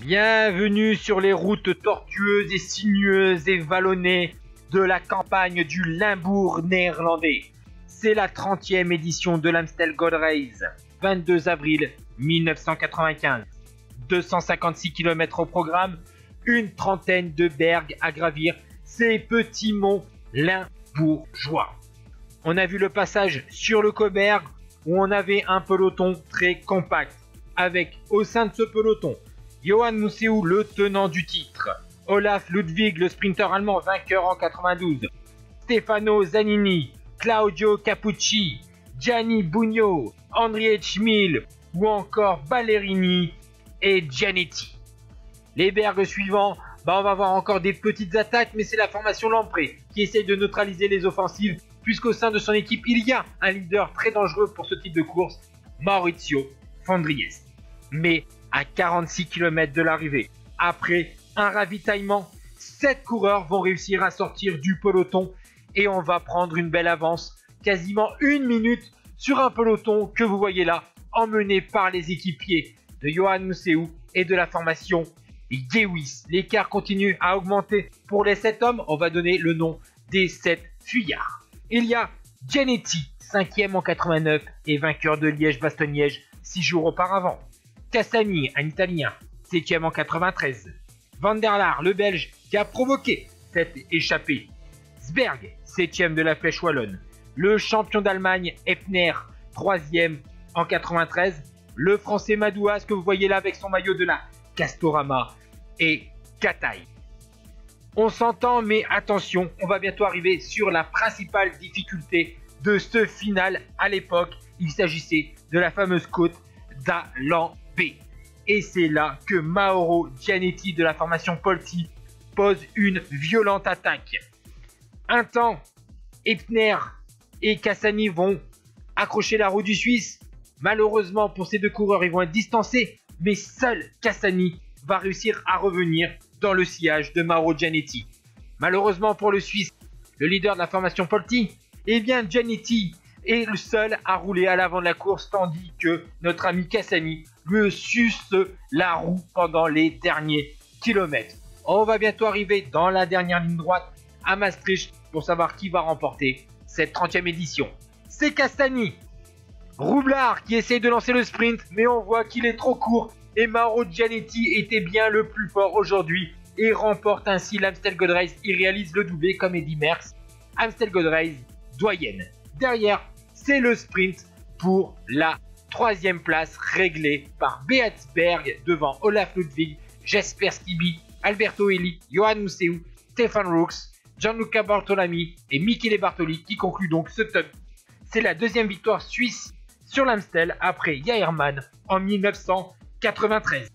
Bienvenue sur les routes tortueuses et sinueuses et vallonnées de la campagne du Limbourg néerlandais. C'est la 30e édition de l'Amstel Gold Race, 22 avril 1995. 256 km au programme, une trentaine de bergs à gravir, ces petits monts limbourgeois. On a vu le passage sur le Coberg où on avait un peloton très compact, avec au sein de ce peloton Johan Mousseou, le tenant du titre, Olaf Ludwig, le sprinter allemand vainqueur en 92, Stefano Zanini, Claudio Capucci, Gianni Bugno, Andriette Schmil ou encore Ballerini et Gianetti. Les bergs suivants, bah on va voir encore des petites attaques, mais c'est la formation Lampré qui essaye de neutraliser les offensives, puisqu'au sein de son équipe, il y a un leader très dangereux pour ce type de course, Maurizio Fandries. Mais à 46 km de l'arrivée, après un ravitaillement, 7 coureurs vont réussir à sortir du peloton et on va prendre une belle avance, quasiment une minute sur un peloton que vous voyez là, emmené par les équipiers de Johan Mousseou et de la formation Gewis. L'écart continue à augmenter. Pour les 7 hommes, on va donner le nom des 7 fuyards. Il y a Gianetti, 5e en 89 et vainqueur de Liège-Bastogne-Liège 6 jours auparavant. Cassani, un Italien, 7e en 93. Van le Belge, qui a provoqué cette échappée. Sberg, 7e de la Flèche Wallonne. Le champion d'Allemagne, Hefner, 3e en 93. Le Français Madouas, que vous voyez là avec son maillot de la Castorama. Et Kataï. On s'entend, mais attention, on va bientôt arriver sur la principale difficulté de ce final à l'époque. Il s'agissait de la fameuse côte d'Alan et c'est là que Mauro Gianetti de la formation Polti pose une violente attaque. Un temps, Epner et Cassani vont accrocher la roue du Suisse. Malheureusement pour ces deux coureurs, ils vont être distancés, mais seul Cassani va réussir à revenir dans le sillage de Mauro Gianetti. Malheureusement pour le Suisse, le leader de la formation Polti, eh bien Gianetti est le seul à rouler à l'avant de la course, tandis que notre ami Cassani suce la roue pendant les derniers kilomètres. On va bientôt arriver dans la dernière ligne droite à Maastricht pour savoir qui va remporter cette 30e édition. C'est Castani, Roublard qui essaye de lancer le sprint, mais on voit qu'il est trop court et Mauro Gianetti était bien le plus fort aujourd'hui et remporte ainsi l'Amstel Gold Race. Il réalise le doublé comme Eddy Merckx. Amstel Gold Race doyenne. Derrière, c'est le sprint pour la troisième place réglée par Beatsberg devant Olaf Ludwig, Jesper Skibi, Alberto Eli, Johan Mousseou, Stefan Rooks, Gianluca Bartolami et Michele Bartoli qui conclut donc ce top. C'est la deuxième victoire suisse sur l'Amstel après Jairman en 1993.